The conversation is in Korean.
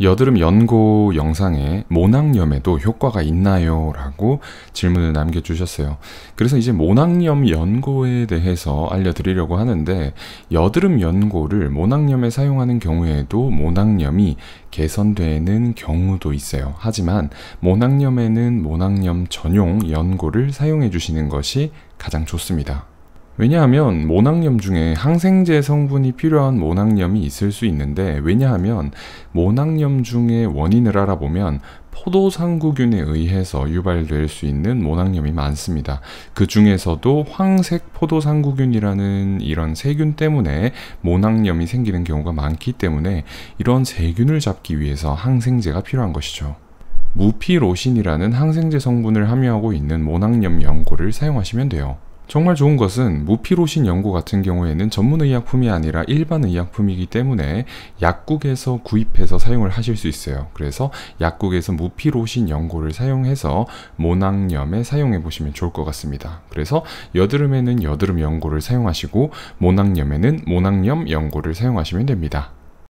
여드름 연고 영상에 모낭염에도 효과가 있나요? 라고 질문을 남겨주셨어요. 그래서 이제 모낭염 연고에 대해서 알려드리려고 하는데 여드름 연고를 모낭염에 사용하는 경우에도 모낭염이 개선되는 경우도 있어요. 하지만 모낭염에는 모낭염 전용 연고를 사용해 주시는 것이 가장 좋습니다. 왜냐하면 모낭염 중에 항생제 성분이 필요한 모낭염이 있을 수 있는데 왜냐하면 모낭염 중의 원인을 알아보면 포도상구균에 의해서 유발될 수 있는 모낭염이 많습니다. 그 중에서도 황색 포도상구균이라는 이런 세균 때문에 모낭염이 생기는 경우가 많기 때문에 이런 세균을 잡기 위해서 항생제가 필요한 것이죠. 무피로신이라는 항생제 성분을 함유하고 있는 모낭염 연고를 사용하시면 돼요. 정말 좋은 것은 무피로신 연고 같은 경우에는 전문 의약품이 아니라 일반 의약품이기 때문에 약국에서 구입해서 사용을 하실 수 있어요. 그래서 약국에서 무피로신 연고를 사용해서 모낭염에 사용해 보시면 좋을 것 같습니다. 그래서 여드름에는 여드름 연고를 사용하시고 모낭염에는 모낭염 연고를 사용하시면 됩니다.